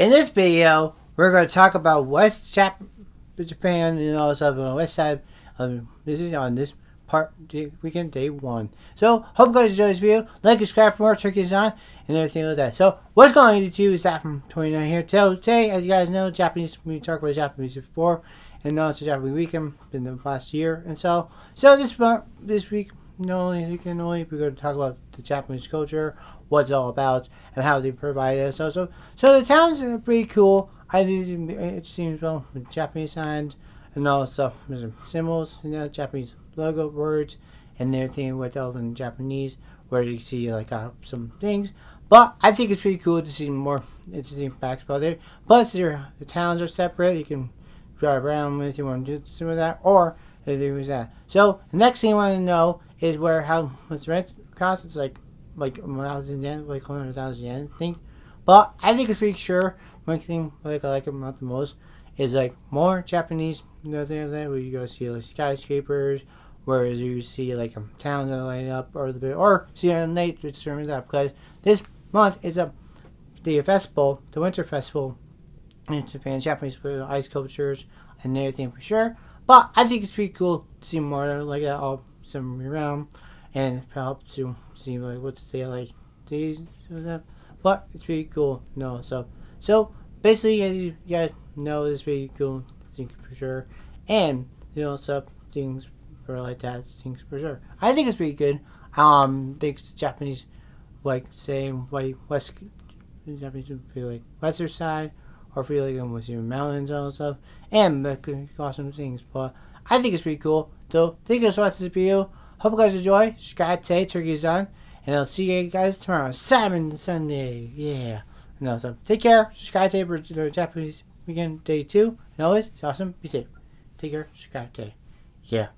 In this video, we're going to talk about West Japan and also on the west side of this is on this part weekend day one. So hope you guys enjoy this video. Like, subscribe for more turkeys on and everything like that. So what's going on YouTube is that from 29 here. So today, as you guys know, Japanese we talked about Japanese before, and now it's a Japanese weekend in the last year and so. So this this week, no only weekend only we're going to talk about the Japanese culture, what it's all about, and how they provide it. So so so the towns are pretty cool. I think it seems well with Japanese signs and all stuff, symbols, you know, Japanese logo words and everything with all in Japanese where you see like uh, some things. But I think it's pretty cool to see more interesting facts about it. Plus, the towns are separate. You can drive around if you want to do some of that, or if there was that. So the next thing you want to know is where how much rent costs. It's like like a thousand yen, like hundred thousand yen, I think. But I think it's pretty sure. One thing like I like about the most is like more Japanese. You know, where you go see like skyscrapers Whereas you see like um, towns that light up or the or see on the night to determine that because this month is a the festival, the winter festival in Japan, Japanese ice sculptures and everything for sure. But I think it's pretty cool to see more like that all summer around and help to see like what they like these but it's pretty cool no so so basically as you guys know it's pretty cool think for sure and you know some things or like that things for sure. I think it's pretty good. Um, thanks to Japanese, like saying like west Japanese would be like western side, or feel like them with your mountains and all that stuff, and that could awesome things. But I think it's pretty cool. So thank you much for watching this video. Hope you guys enjoy. Subscribe today, turkey's on, and I'll see you guys tomorrow, Salmon Sunday. Yeah. No, so take care. Subscribe today for Japanese weekend day two. And always, it's awesome. Be safe. Take care. Subscribe today. Yeah.